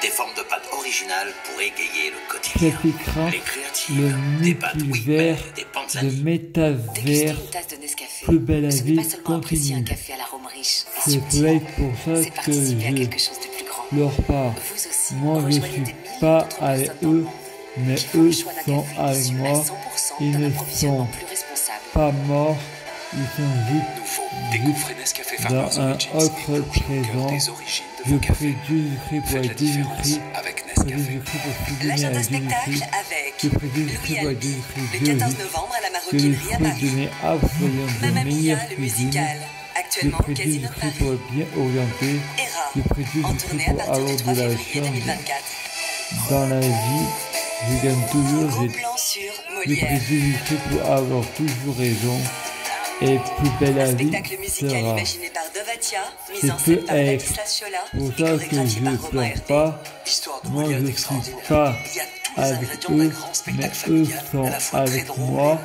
Des formes de pâtes originales pour égayer le quotidien. Le créatives, des pâtes oui, multivers mais des de panzani. Déguster métavers. une tasse de Nescafé. plus belle la Ce n'est vie pas seulement apprécier un continue. café à l'arôme riche et C'est subtil. peut-être pour ça C'est que participer à je quelque chose de plus grand. leur. Vous aussi, Moi, je rejoignez suis pas avec personnes dans le eux, monde mais eux sont avec moi. 100% Ils ne sont plus responsable. pas morts, ils sont juste Nescafé dans un autre présent. Je vos prie cafés. Jésus-Christ pour être différence Jésus-Christ. avec L'agenda spectacle avec Je Louis Jésus-Christ le 14 biologique. novembre à la Maroquinerie à Paris. Mamma Mia, le musical, Je actuellement prie Casino Paris. bien orienté. Je en tournée à pour partir du 3 de la février chance 2024. dans la vie. Je gagne toujours. Gros plan sur Je Molière. Jésus-Christ pour avoir toujours raison. Et plus belle la vie spectacle musical sera. imaginé par Dovatia, C'est mis en scène par peut Ladislas Ciola et par ne Romain pas. L'histoire de Molière est suis extraordinaire. pas Il y a tous les avec ingrédients d'un eux, grand mais spectacle eux familial, sont à la fois très avec drôle et moi. émouvant.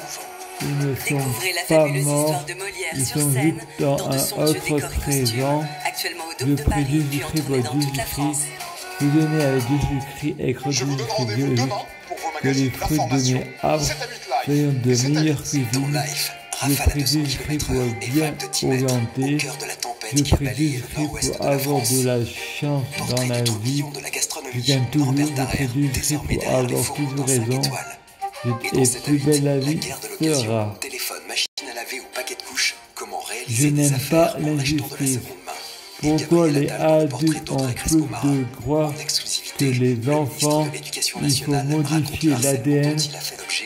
Ils ne sont Découvrez la pas fabuleuse morts. histoire de Molière sur scène dans dans de un somptueux autre décors et costumes. présent. Actuellement au Dôme de Paris, puis en tournée dans toute la France. Jésus-Christ. Fusionner avec Jésus-Christ et vous Que les fruits de mes arbres 7 à 8 live. soient de Et 7 à 8. meilleure Ton cuisine. life, Je rafale à prie 200 Jésus-Christ pour bien vagues de 10 mètres orienté. au cœur de la tempête Je qui a prie balayé le Jésus-Christ nord-ouest pour avoir de la chance dans la vie. Je gagne toujours, je désormais pour avoir toujours dans 5 raison. Et plus belle la vie sera. Je n'aime pas l'injustice. Pourquoi les adultes ont plus de droits que les enfants? Il faut modifier l'ADN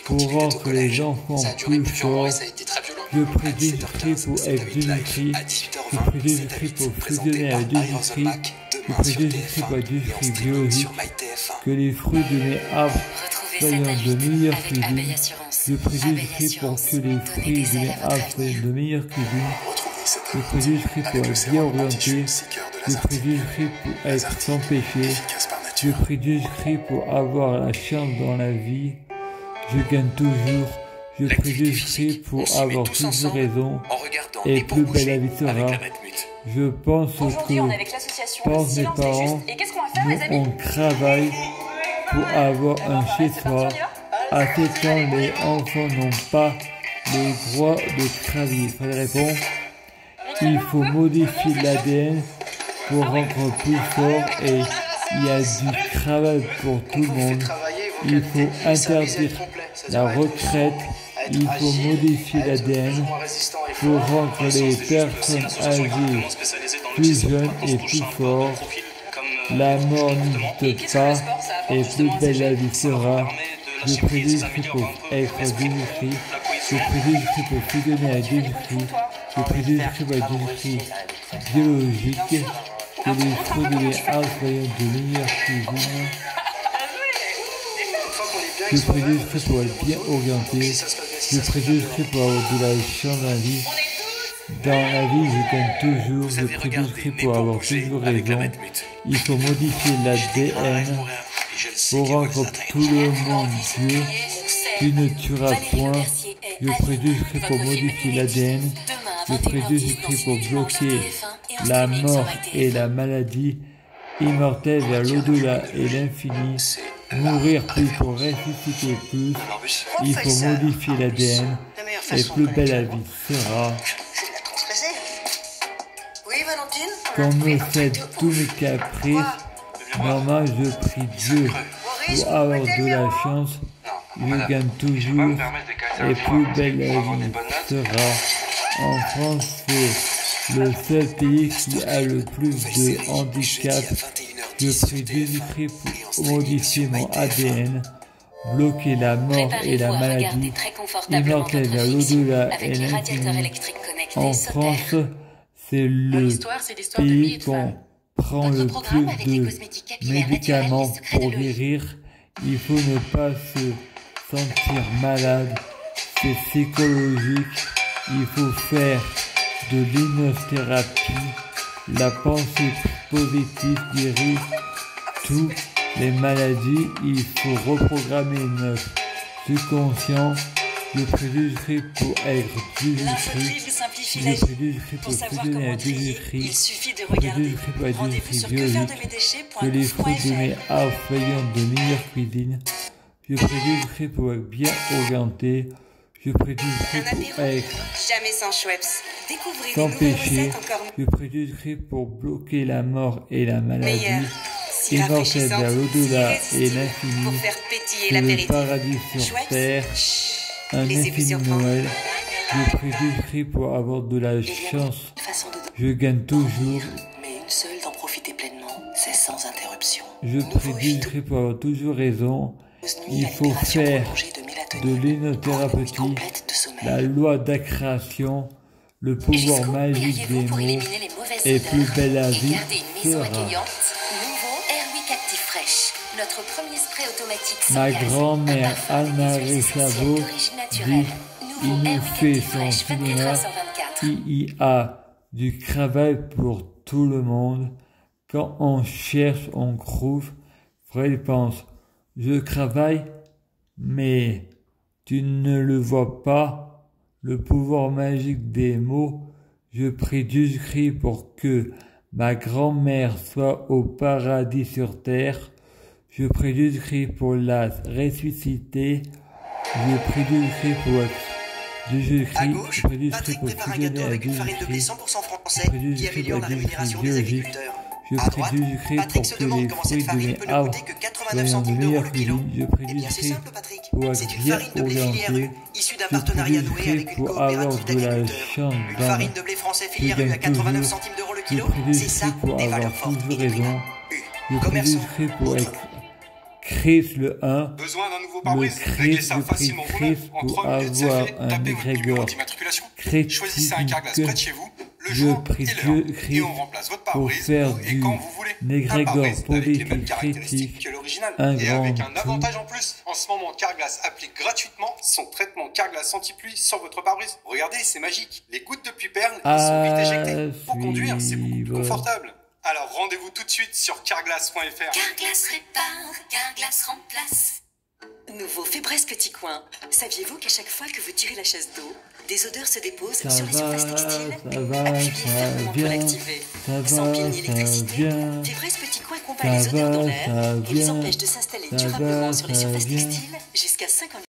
pour rendre les enfants plus forts. À 17h15, Jésus-Christ pour c'est être David Live. Jésus-Christ. À Je 18h20, prie c'est Jésus-Christ pour fusionner Je demain prie sur Jésus-Christ pour TF1 être et en Jésus-Christ streaming biologique. sur MyTF1. Que les fruits de mes arbres soient 7 à 8 de meilleure cuisine. Prie Abeille Jésus-Christ pour que les fruits de mes à arbres soient de meilleure cuisine. Je prie Jésus-Christ pour le bien orienté. la prie Jésus-Christ pour être sans péché. nature. prie Jésus-Christ pour avoir la chance dans la vie. Je gagne toujours. Je physique, on pour avoir tous toujours ensemble raison. En regardant Et plus belle bouger la vie sera. avec la Matmut. Je pense Aujourd'hui, on est que avec pense mes parents, juste. Et qu'est-ce qu'on va faire, les nous, amis on travaille pour avoir un chez-soi. À 7 ans, les enfants n'ont pas le droit de travailler. Il répond, il faut modifier l'ADN pour rendre plus fort et il y a du travail pour tout le monde. Il faut interdire la retraite, il faut modifier l'ADN pour rendre les personnes âgées plus jeunes et plus fortes. La mort n'existe pas et plus belle la vie sera. Je Jésus-Christ pour être Jésus-Christ. Je Jésus-Christ pour fusionner à Jésus-Christ. Je Jésus-Christ pour être biologique. Que les fruits de soient de meilleure cuisine. Je prie Jésus-Christ pour être bien orienté. Je prie Jésus-Christ pour avoir de la chance dans la vie. Dans la vie, je gagne toujours. Jésus-Christ Né pour avoir toujours raison. Il faut modifier l'ADN pour rendre tout le monde Dieu. Tu ne tueras point. Je prie Jésus-Christ pour modifier l'ADN. Je prie Jésus-Christ pour bloquer la mort et la maladie immortelle vers l'au-delà et l'infini. Mourir plus pour ressusciter plus. Il faut modifier l'ADN et plus belle la vie sera. C'est de la transgresser. Oui, Valentine Comme me fait tous mes caprices, normal je prie Dieu pour avoir de la chance. Je gagne toujours et plus belle la vie sera. En France, c'est le seul pays qui a le plus de handicap. Je prie Jésus-Christ pour modifier mon ADN, bloquer la mort et la maladie, votre vers l'au-delà et l'infini. En. France, c'est le pays qu'on prend le plus de médicaments pour guérir. Il faut ne pas se sentir malade. C'est psychologique. Il faut faire de l'hypnothérapie. La pensée positive guérit toutes les maladies. Il faut reprogrammer notre subconscient. Le préjugé pour être L'info Jésus-Christ. livre simplifié simplifie Pour savoir comment trier, il suffit de regarder. Rendez-vous déchetterie sur biologique. Que les fruits de mes arbres soyons de meilleure cuisine. Je prédiscris pour être bien orienté. Je apéro être Jamais sans Schweppes. Découvrez sans péché. encore Je prédiscris pour bloquer la mort et la maladie. meilleures. Si Immortel vers l'au-delà si et l'infini. Pour faire pétiller C'est le l'apéritif. paradis sur Schweppes, terre. chut, Un infini Noël. Je prédiscris pour avoir de la chance. Façon de Je gagne toujours. mais une seule d'en profiter pleinement, c'est sans interruption. Je prédiscris pour avoir toujours raison. Il faut faire de sommeil. la loi d'accréation, le pouvoir magique des mots et plus belle la et vie sera. notre premier spray automatique Ma grand-mère Anna naturelle. dit il nous fait son Fresh, 24 cinéma heures sur 24. Il y a du travail pour tout le monde. Quand on cherche, on trouve. Fred pense, je travaille, mais tu ne le vois pas. Le pouvoir magique des mots, je prie cri pour que ma grand-mère soit au paradis sur terre. Je prie cri pour la ressusciter. Je prie cri pour être de Jésus-Christ, je prie Patrick pour fusionner avec une farine de blé Jésus-Christ. 100% français qui améliore la rémunération des agriculteurs. Je prie droite, du Christ Patrick pour se que demande les comment fruits de farine mes arbres coûter que 89 soient de meilleure le kilo. cuisine. Je prie du bien, c'est Christ simple, Patrick. pour être bien orienté. Je prie avoir de la chance dans Je filière rue à gagne 89 toujours. Je prie pour avoir toujours raison. Je prie du Commerçant. Christ pour être Christ le 1. Besoin d'un nouveau Le pare-brise Réglez ça le facilement prix vous-même. Christ En pour 3 minutes, c'est avoir fait. un Tapez votre numéro égrégore d'immatriculation. Christ Choisissez un carglass près de chez vous, le je jour prie et Dieu l'heure. Et Christ on remplace votre pour pare-brise faire du quand vous voulez. Un égrégore pare-brise avec les politique mêmes caractéristiques critique, que l'original. un Et grand avec un tout. avantage en plus. En ce moment, Carglass applique gratuitement son traitement Carglass anti-pluie sur votre pare-brise. Regardez, c'est magique. Les gouttes de pluie perlent et sont vite éjectées. Pour conduire, c'est beaucoup plus confortable. Alors rendez-vous tout de suite sur carglass.fr. Carglass répare, Carglass remplace. Nouveau Petit Coin. Saviez-vous qu'à chaque fois que vous tirez la chasse d'eau, des odeurs se déposent Ça sur les surfaces textiles ça va, Appuyez ça fermement pour l'activer. Sans pile ni électricité, Fébreze Petit Coin combat les odeurs dans l'air et les empêche de s'installer durablement va, sur les surfaces textiles jusqu'à 50